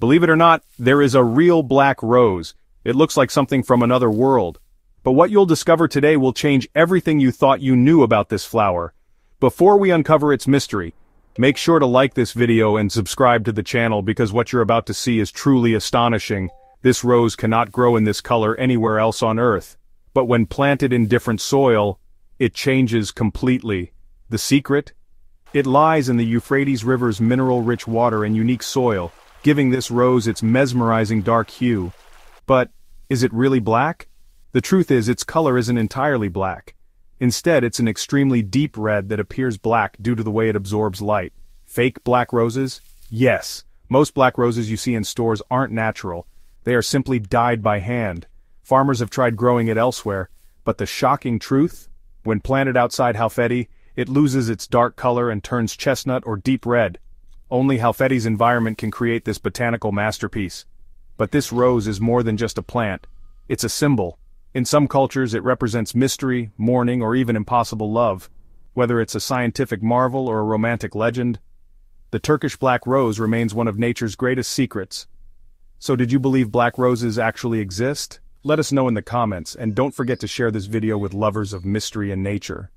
Believe it or not, there is a real black rose. It looks like something from another world. But what you'll discover today will change everything you thought you knew about this flower. Before we uncover its mystery, make sure to like this video and subscribe to the channel because what you're about to see is truly astonishing. This rose cannot grow in this color anywhere else on earth. But when planted in different soil, it changes completely. The secret? It lies in the Euphrates River's mineral-rich water and unique soil, giving this rose its mesmerizing dark hue. But, is it really black? The truth is its color isn't entirely black. Instead it's an extremely deep red that appears black due to the way it absorbs light. Fake black roses? Yes. Most black roses you see in stores aren't natural. They are simply dyed by hand. Farmers have tried growing it elsewhere, but the shocking truth? When planted outside Halfeti, it loses its dark color and turns chestnut or deep red. Only Halfeti's environment can create this botanical masterpiece. But this rose is more than just a plant. It's a symbol, in some cultures it represents mystery, mourning, or even impossible love. Whether it's a scientific marvel or a romantic legend, the Turkish black rose remains one of nature's greatest secrets. So did you believe black roses actually exist? Let us know in the comments, and don't forget to share this video with lovers of mystery and nature.